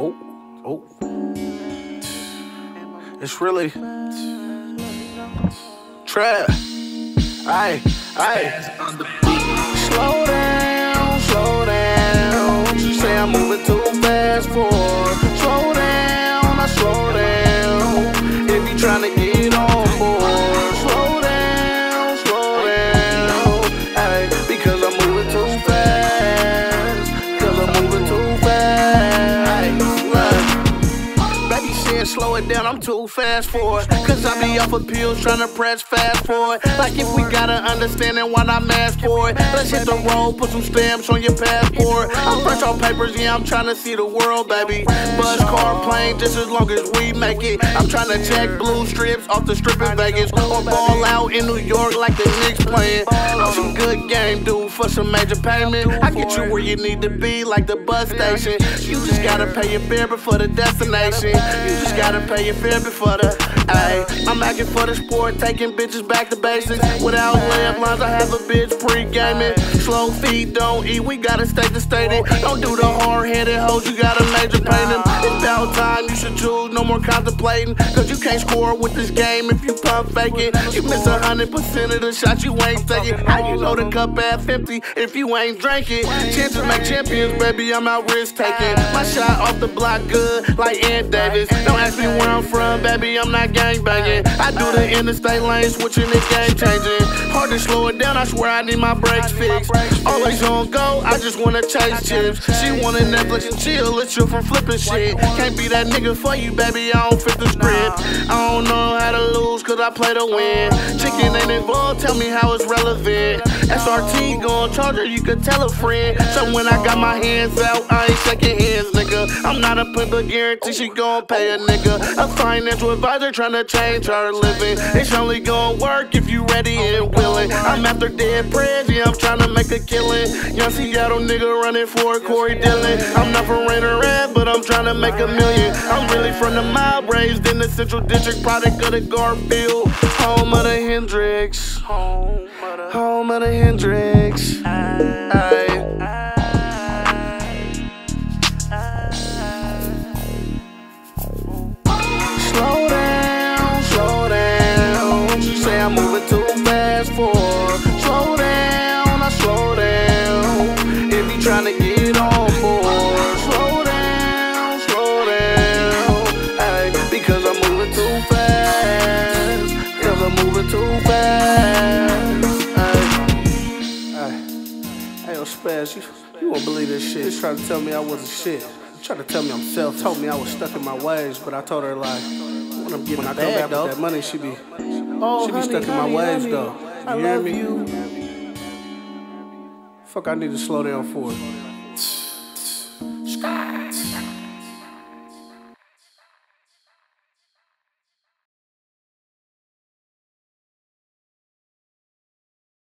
Oh, oh. It's really trap. Aye, aye. Slow down. Right. Slow it down, I'm too fast for it. Cause I be off of pills trying to press fast forward. Like if we gotta understanding, why not mask for it? Let's hit the road, put some stamps on your passport. I'm fresh on papers, yeah, I'm trying to see the world, baby. Bus, car, plane, just as long as we make it. I'm trying to check blue strips off the strip in Vegas. Or ball out in New York like the Knicks playing. I'm some good game, dude, for some major payment. I get you where you need to be, like the bus station. You just gotta pay your fare before the destination. You just gotta pay your fare before the. Ayy, For the sport, taking bitches back to basics. Without layup lines, I have a bitch pre-gaming. Slow feet, don't eat, we gotta stay to stated. Don't do the hard-headed hoes, you gotta major pain them. It's about time you should choose, no more contemplating. Cause you can't score with this game if you pump faking. You miss a hundred percent of the shots you ain't taking. How you know the cup half empty if you ain't drinking? Chances make champions, baby, I'm out risk taking. My shot off the block good, like Ant Davis. Don't ask me where I'm from, baby, I'm not gang banging. I do the interstate lane, switching this game changing. Hard to slow it down, I swear I need my brakes fixed. Always on go, I just wanna chase chips. She wanna Netflix and chill, it's you from flipping shit. Can't be that nigga for you, baby, I don't fit the script. I don't know how to lose, cause I play to win. Chicken ain't involved, tell me how it's relevant. SRT gon' charge her, you could tell a friend. So when I got my hands out, I ain't shaking hands, nigga. I'm not a pimp, but guarantee she gon' pay a nigga. A financial advisor trying to change her living. It's only gon' work if you ready and I'm after dead prayers, yeah, I'm tryna make a killing. Young Seattle nigga running for Corey Dillon. I'm not from Raider Red, but I'm tryna make a million. I'm really from the mob, raised in the Central District, product of the Garfield. Home of the Hendrix. Home of the Hendrix. Spaz, you, you won't believe this shit. She's trying to tell me I wasn't shit. Trying to tell me I'm self. Told me I was stuck in my ways, but I told her like, when I'm getting when I come back with that money, she be, Oh, she be honey, stuck in my honey, ways honey, though. I You hear love me? you. Fuck, I need to slow down for it.